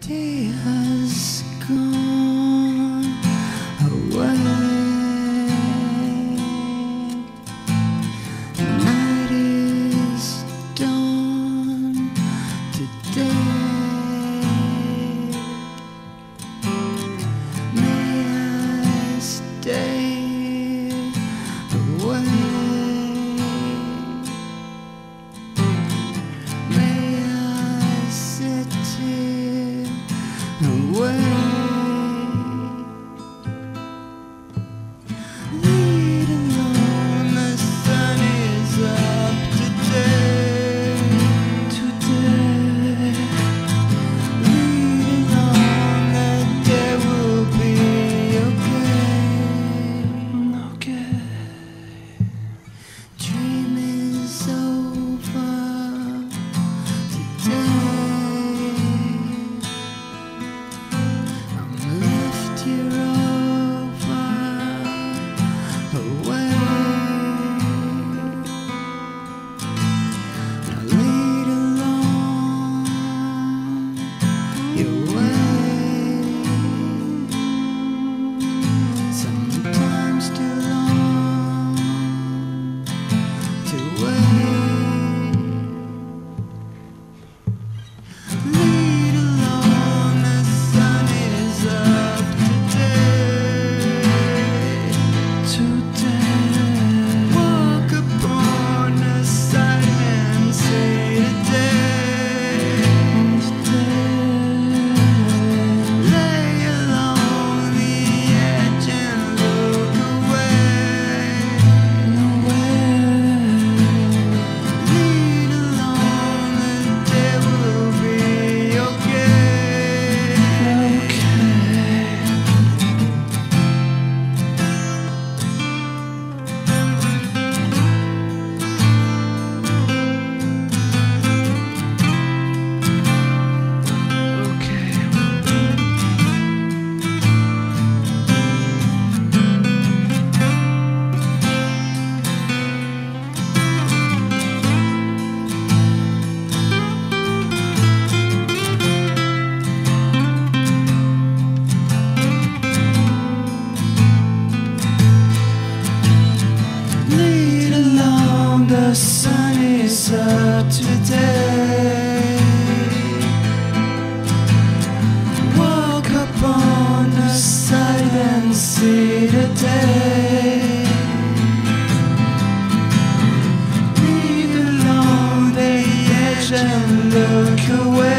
Day away.